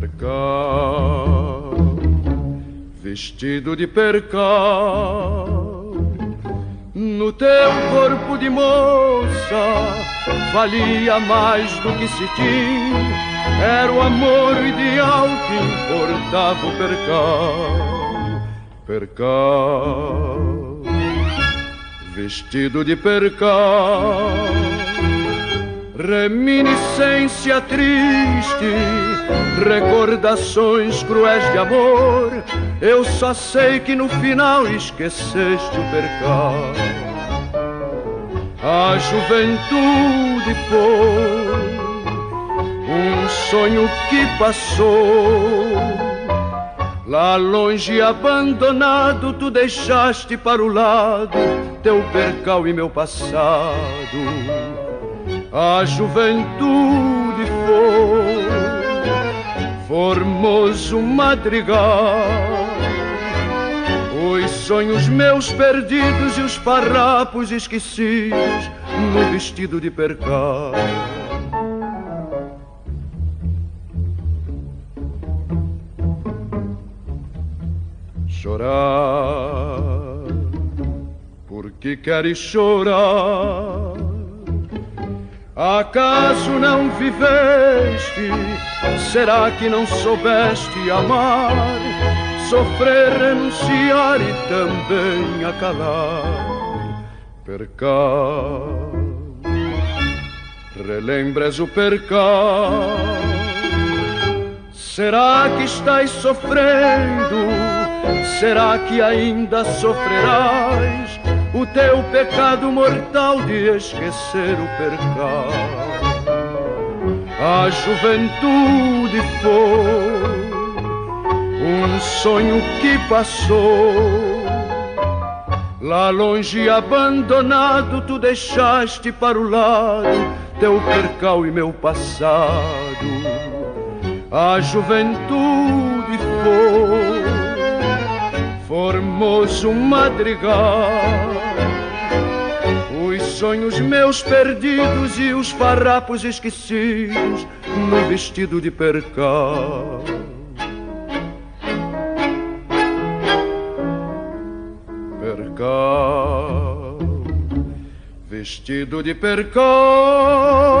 percal, vestido de percal, no teu corpo de moça valia mais do que se tinha. Era o amor ideal que importava o percal, percal, vestido de percal Reminiscência triste, recordações cruéis de amor. Eu só sei que no final esqueceste o percal. A juventude foi um sonho que passou. Lá longe abandonado, tu deixaste para o lado teu percal e meu passado a juventude foi formoso madrigal. Os sonhos meus perdidos e os farrapos esquecidos no vestido de percal. Chorar, porque queres chorar? Acaso não viveste? Será que não soubeste amar? Sofrer, renunciar e também acalar. Percal, relembres o percal. Será que estás sofrendo? Será que ainda sofrerás? O teu pecado mortal de esquecer o percal. A juventude foi um sonho que passou. Lá longe abandonado, tu deixaste para o lado teu percal e meu passado. A juventude foi formoso madrigal sonhos meus perdidos e os farrapos esquecidos no vestido de percal. Percal, vestido de percal.